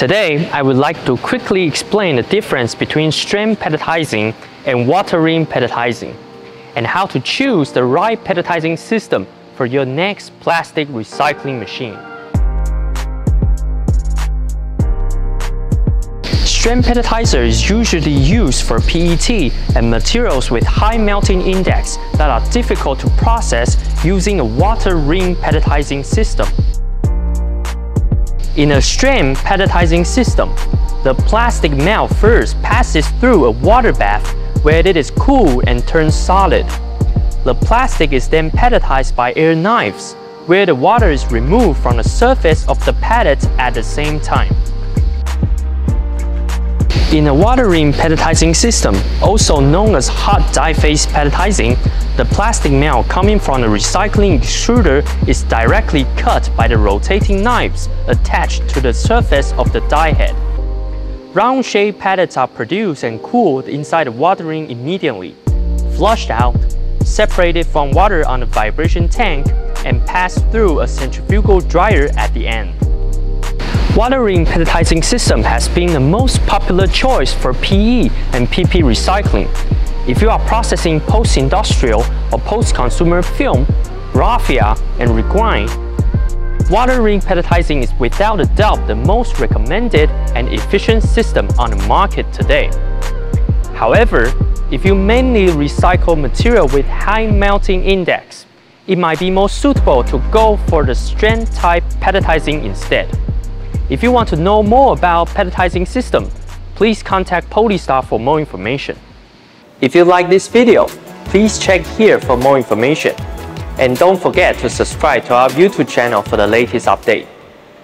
Today, I would like to quickly explain the difference between strand pelletizing and water ring pelletizing, and how to choose the right pelletizing system for your next plastic recycling machine. Strand pelletizer is usually used for PET and materials with high melting index that are difficult to process using a water ring pelletizing system. In a strand pelletizing system, the plastic melt first passes through a water bath where it is cooled and turns solid. The plastic is then pelletized by air knives, where the water is removed from the surface of the pellet at the same time. In a water ring pelletizing system, also known as hot die face pelletizing, the plastic melt coming from the recycling extruder is directly cut by the rotating knives attached to the surface of the die head. Round-shaped pellets are produced and cooled inside the water ring immediately, flushed out, separated from water on the vibration tank, and passed through a centrifugal dryer at the end. Water ring pelletizing system has been the most popular choice for PE and PP recycling. If you are processing post-industrial or post-consumer film, raffia, and regrind, water ring pelletizing is without a doubt the most recommended and efficient system on the market today. However, if you mainly recycle material with high melting index, it might be more suitable to go for the strand type pelletizing instead. If you want to know more about pelletizing system, please contact Polystar for more information. If you like this video, please check here for more information. And don't forget to subscribe to our YouTube channel for the latest update.